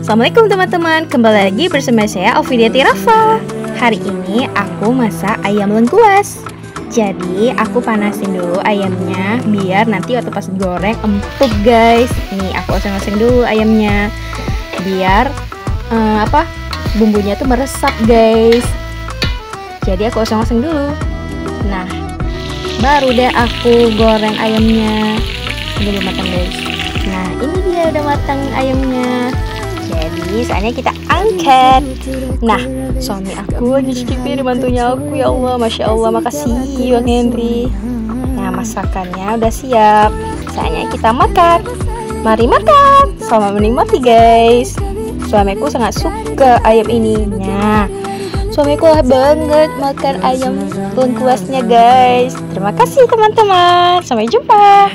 Assalamualaikum teman-teman, kembali lagi bersama saya Ovidia Tirafa Hari ini aku masak ayam lengkuas. Jadi aku panasin dulu ayamnya biar nanti waktu pas goreng empuk guys. Nih aku oseng-oseng dulu ayamnya Biar uh, apa bumbunya tuh meresap guys. Jadi aku oseng-oseng dulu. Nah baru deh aku goreng ayamnya. Ini belum matang guys. Nah ini dia udah matang ayamnya jadi saatnya kita angkat. Nah suami aku lagi piring mantunya aku ya Allah Masya Allah makasih Bang Henry. Nah masakannya udah siap. Saatnya kita makan. Mari makan. Selamat menikmati guys. Suamiku sangat suka ayam ini nah suamiku lah banget makan ayam lengkuasnya guys. Terima kasih teman-teman. Sampai jumpa